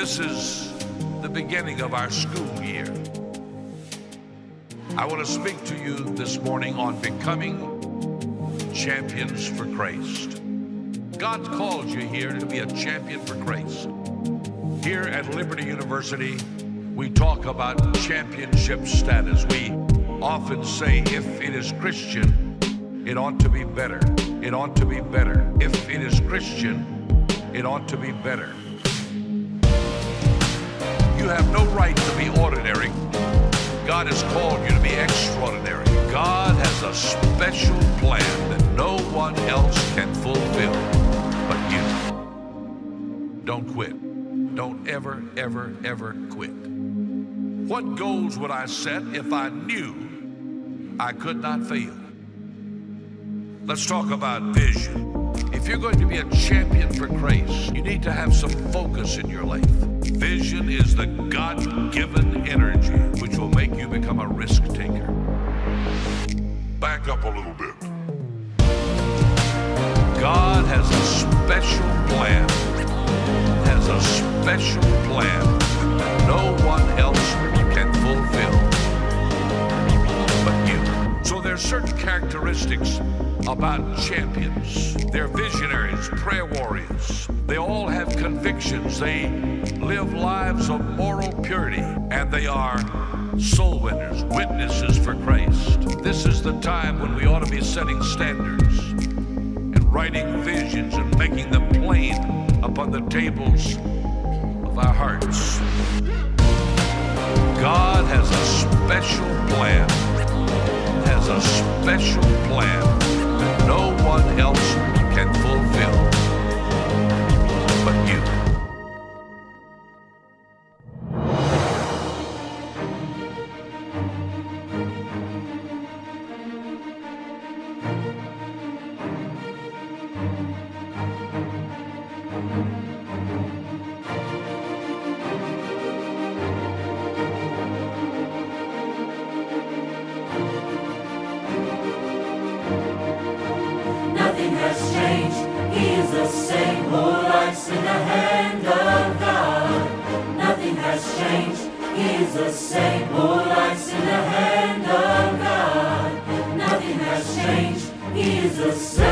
This is the beginning of our school year. I want to speak to you this morning on becoming champions for Christ. God called you here to be a champion for Christ. Here at Liberty University, we talk about championship status. We often say if it is Christian, it ought to be better. It ought to be better. If it is Christian, it ought to be better. Have no right to be ordinary. God has called you to be extraordinary. God has a special plan that no one else can fulfill but you. Don't quit. Don't ever, ever, ever quit. What goals would I set if I knew I could not fail? Let's talk about vision. If you're going to be a champion for grace, you need to have some focus in your life. Vision is the God given energy which will make you become a risk taker. Back up a little bit. God has a special plan, has a special about champions. They're visionaries, prayer warriors. They all have convictions. They live lives of moral purity, and they are soul winners, witnesses for Christ. This is the time when we ought to be setting standards and writing visions and making them plain upon the tables of our hearts. God has a special plan, has a special plan same who lies in the hand of God. Nothing has changed. He is the same who lies in the hand of God. Nothing has changed. He is the same